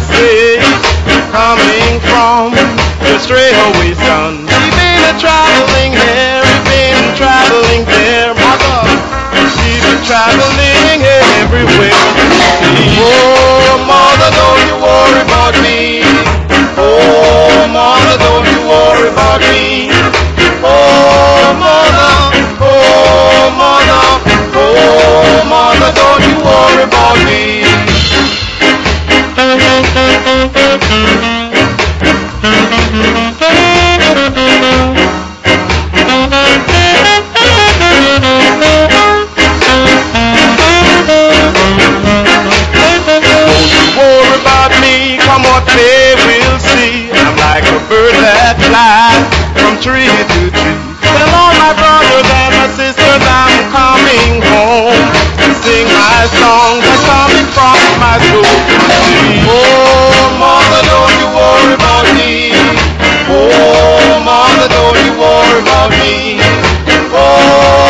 see coming from the straightaway sun. He been a traveling here, he been traveling there, mother. He been traveling everywhere. Oh, mother, don't you worry about me. Oh, mother, don't you worry about me. that fly from tree to tree. Tell all my brothers and my sisters I'm coming home to sing my song that's coming from my soul. Oh, mother, don't you worry about me. Oh, mother, don't you worry about me. Oh.